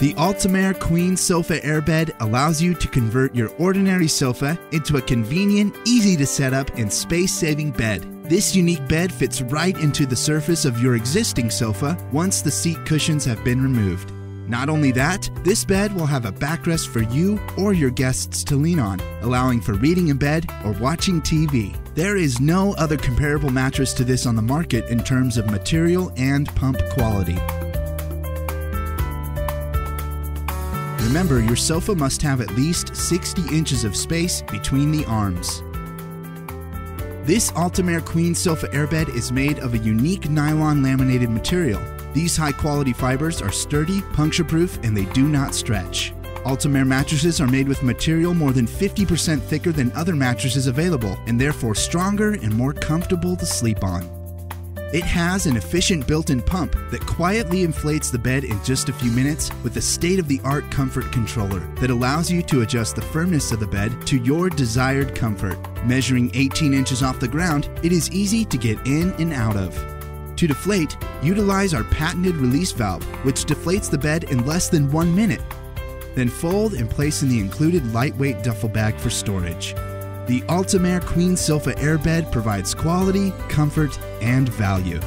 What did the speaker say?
The Altimair Queen Sofa Airbed allows you to convert your ordinary sofa into a convenient, easy to set up, and space saving bed. This unique bed fits right into the surface of your existing sofa once the seat cushions have been removed. Not only that, this bed will have a backrest for you or your guests to lean on, allowing for reading in bed or watching TV. There is no other comparable mattress to this on the market in terms of material and pump quality. Remember, your sofa must have at least 60 inches of space between the arms. This Altimair Queen Sofa Airbed is made of a unique nylon laminated material. These high quality fibers are sturdy, puncture proof, and they do not stretch. Altimair mattresses are made with material more than 50% thicker than other mattresses available, and therefore stronger and more comfortable to sleep on. It has an efficient built in pump that quietly inflates the bed in just a few minutes with a state of the art comfort controller that allows you to adjust the firmness of the bed to your desired comfort. Measuring 18 inches off the ground, it is easy to get in and out of. To deflate, utilize our patented release valve, which deflates the bed in less than one minute. Then fold and place in the included lightweight duffel bag for storage. The Altimair Queen Sofa Airbed provides quality, comfort, and value.